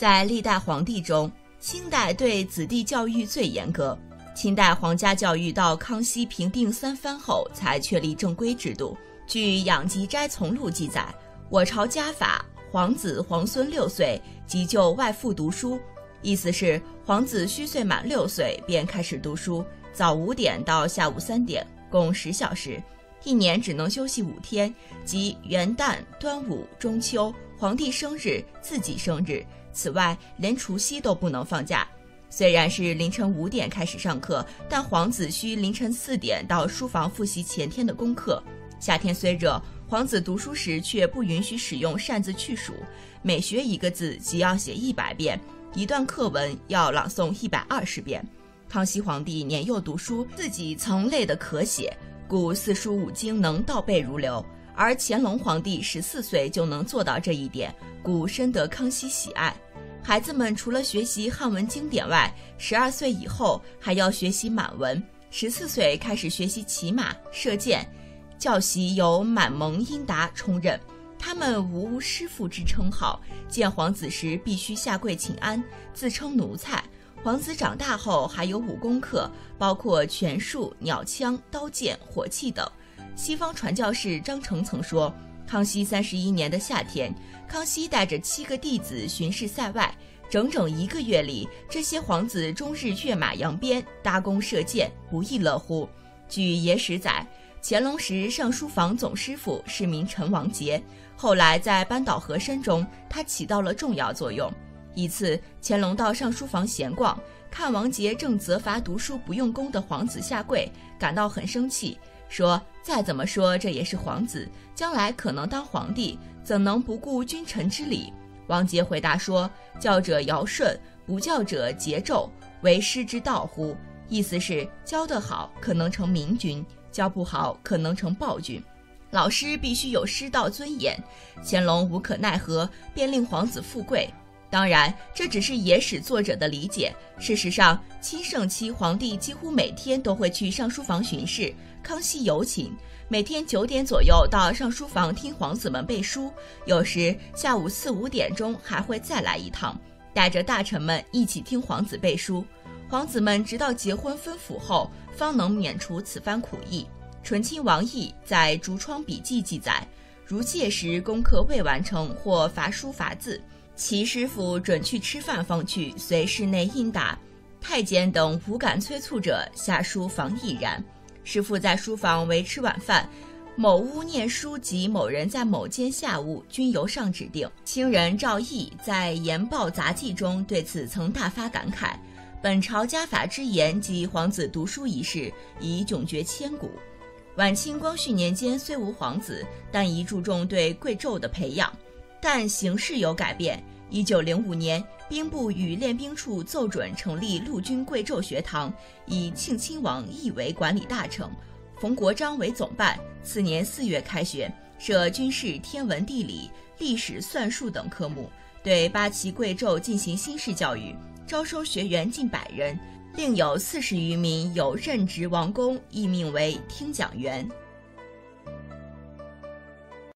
在历代皇帝中，清代对子弟教育最严格。清代皇家教育到康熙平定三藩后才确立正规制度。据《养吉斋从录》记载，我朝家法，皇子皇孙六岁即就外父读书，意思是皇子虚岁满六岁便开始读书，早五点到下午三点，共十小时，一年只能休息五天，即元旦、端午、中秋、皇帝生日、自己生日，此外连除夕都不能放假。虽然是凌晨五点开始上课，但皇子需凌晨四点到书房复习前天的功课。夏天虽热，皇子读书时却不允许使用扇子去数，每学一个字即要写一百遍，一段课文要朗诵一百二十遍。康熙皇帝年幼读书，自己曾累得咳血，故四书五经能倒背如流；而乾隆皇帝十四岁就能做到这一点，故深得康熙喜爱。孩子们除了学习汉文经典外，十二岁以后还要学习满文，十四岁开始学习骑马、射箭。教习由满蒙英达充任，他们无师傅之称号。见皇子时必须下跪请安，自称奴才。皇子长大后还有武功课，包括拳术、鸟枪、刀剑、火器等。西方传教士张成曾说，康熙三十一年的夏天，康熙带着七个弟子巡视塞外，整整一个月里，这些皇子终日跃马扬鞭，搭弓射箭，不亦乐乎。据野史载。乾隆时，上书房总师傅是名陈王杰，后来在扳倒和珅中，他起到了重要作用。一次，乾隆到上书房闲逛，看王杰正责罚读书不用功的皇子下跪，感到很生气，说：“再怎么说，这也是皇子，将来可能当皇帝，怎能不顾君臣之礼？”王杰回答说：“教者尧舜，不教者桀纣，为师之道乎？”意思是教得好，可能成明君。教不好可能成暴君，老师必须有师道尊严。乾隆无可奈何，便令皇子富贵。当然，这只是野史作者的理解。事实上，清盛期皇帝几乎每天都会去上书房巡视。康熙尤勤，每天九点左右到上书房听皇子们背书，有时下午四五点钟还会再来一趟，带着大臣们一起听皇子背书。皇子们直到结婚分府后，方能免除此番苦役。醇亲王奕在《竹窗笔记》记载，如届时功课未完成或罚书罚字，其师傅准去吃饭方去，随室内应答。太监等无敢催促者，下书房亦然。师傅在书房为吃晚饭，某屋念书及某人在某间下屋，均由上指定。清人赵翼在《言报杂记》中对此曾大发感慨。本朝家法之严及皇子读书一事，已迥绝千古。晚清光绪年间虽无皇子，但宜注重对贵胄的培养。但形势有改变。一九零五年，兵部与练兵处奏准成立陆军贵胄学堂，以庆亲王奕为管理大臣，冯国璋为总办。次年四月开学，设军事、天文、地理、历史、算术等科目，对八旗贵胄进行新式教育。招收学员近百人，另有四十余名有任职王公，亦命为听讲员。